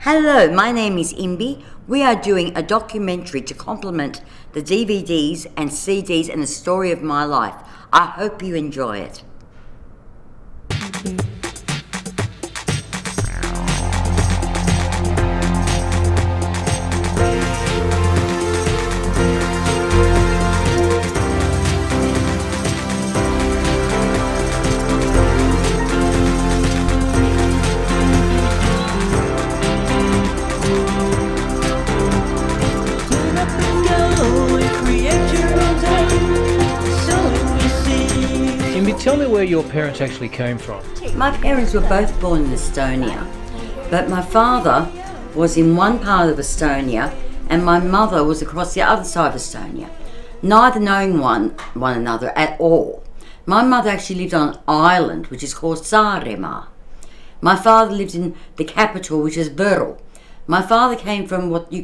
Hello, my name is Imbi. We are doing a documentary to complement the DVDs and CDs and the story of my life. I hope you enjoy it. Imbi, tell me where your parents actually came from. My parents were both born in Estonia, but my father was in one part of Estonia and my mother was across the other side of Estonia, neither knowing one, one another at all. My mother actually lived on an island which is called Saaremaa. My father lived in the capital which is Burl. My father came from what you